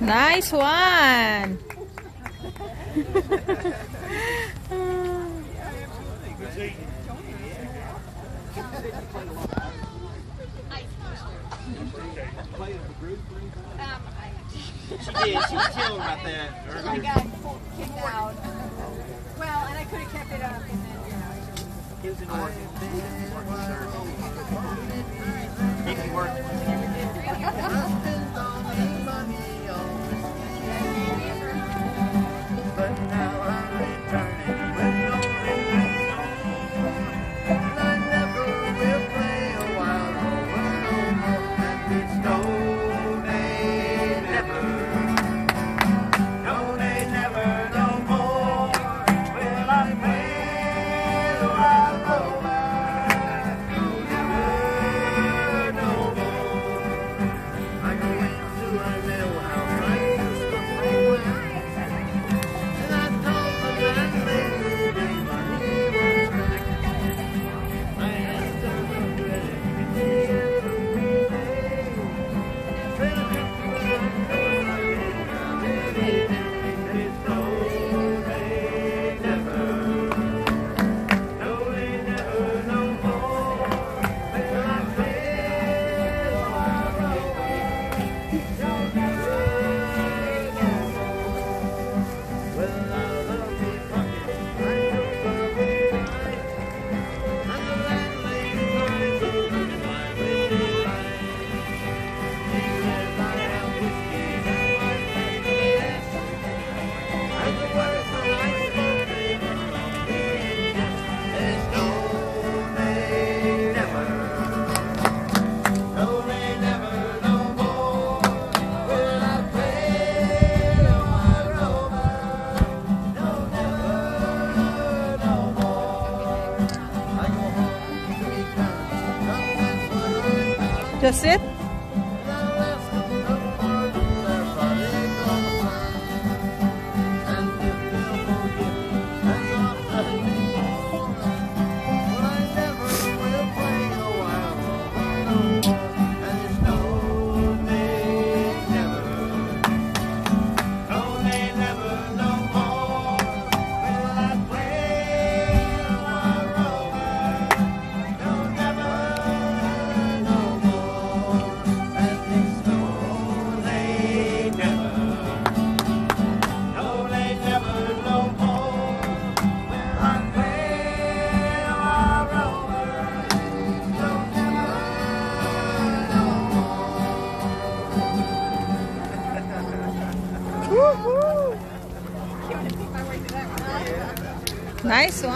Nice one. she did. She was chilling about that. Kicked out. Well, and I could have kept it up, and then you know. It was an. It just it. Woohoo! Nice one.